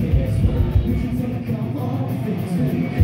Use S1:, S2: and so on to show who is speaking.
S1: Things really come on, things really